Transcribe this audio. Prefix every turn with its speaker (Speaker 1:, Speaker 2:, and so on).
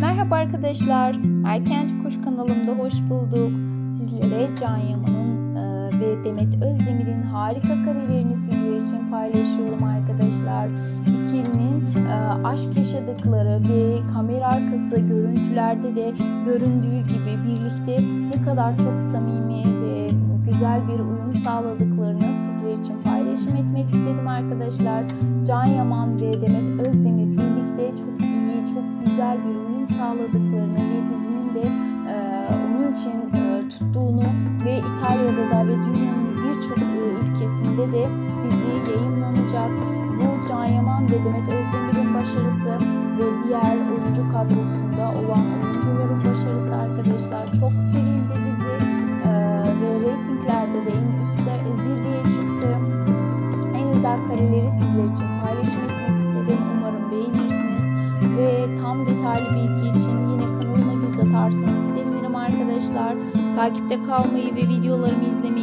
Speaker 1: Merhaba arkadaşlar, Erkenci Kuş kanalımda hoş bulduk. Sizlere Can Yaman'ın e, ve Demet Özdemir'in harika karelerini sizler için paylaşıyorum arkadaşlar. İkilinin e, aşk yaşadıkları ve kamera arkası görüntülerde de göründüğü gibi birlikte ne kadar çok samimi ve güzel bir uyum sağladıklarını sizler için paylaşım etmek istedim arkadaşlar. Can Yaman ve Demet Özdemir güzel bir uyum sağladıklarını ve dizinin de e, onun için e, tuttuğunu ve İtalya'da da ve dünyanın birçok e, ülkesinde de dizi yayınlanacak. Bu Can Yaman ve Demet Özdemir'in başarısı ve diğer oyuncu kadrosunda olan oyuncuların başarısı arkadaşlar. Çok sevildi dizi e, ve reytinglerde de en üstler zirveye çıktı. En özel kareleri sizler için paylaşım Tam detaylı bilgi için yine kanalıma göz atarsanız sevinirim arkadaşlar. Takipte kalmayı ve videolarımı izlemeyi.